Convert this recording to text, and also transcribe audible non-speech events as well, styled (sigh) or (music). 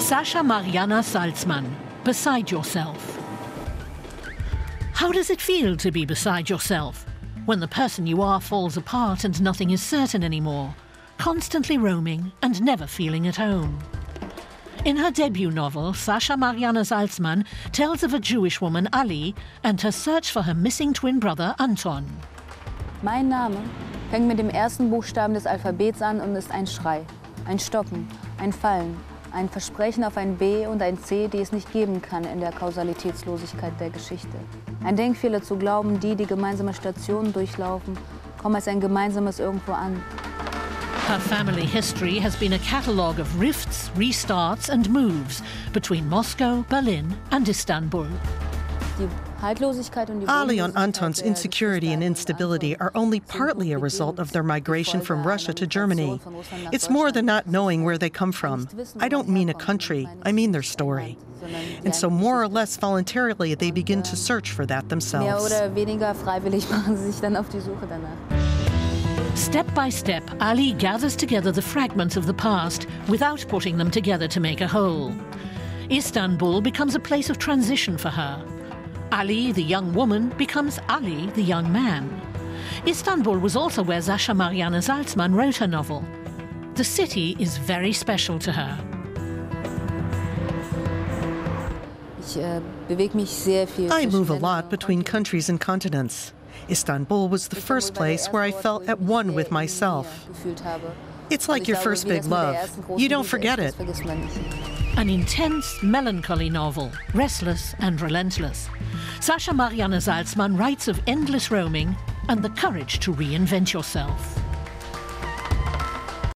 Sasha Marianna Salzmann, Beside Yourself. How does it feel to be beside yourself when the person you are falls apart and nothing is certain anymore, constantly roaming and never feeling at home? In her debut novel, Sasha Marianna Salzmann tells of a Jewish woman, Ali, and her search for her missing twin brother, Anton. Mein Name fängt mit dem ersten Buchstaben des Alphabets an und ist ein Schrei, ein Stocken, ein Fallen, ein Versprechen auf ein B und ein C, die es nicht geben kann in der Kausalitätslosigkeit der Geschichte. Ein Denkfehler zu glauben, die, die gemeinsame Stationen durchlaufen, kommen als ein gemeinsames Irgendwo an. Her family history has been a catalogue of rifts, restarts and moves between Moscow, Berlin and Istanbul. Ali and Anton's insecurity and instability are only partly a result of their migration from Russia to Germany. It's more than not knowing where they come from. I don't mean a country, I mean their story. And so, more or less voluntarily, they begin to search for that themselves. (laughs) Step by step, Ali gathers together the fragments of the past without putting them together to make a whole. Istanbul becomes a place of transition for her. Ali, the young woman, becomes Ali, the young man. Istanbul was also where Sasha Marianna Salzmann wrote her novel. The city is very special to her. I move a lot between countries and continents. Istanbul was the first place where I felt at one with myself. It's like your first big love. You don't forget it. An intense, melancholy novel, restless and relentless. Sasha Marianna Salzmann writes of endless roaming and the courage to reinvent yourself.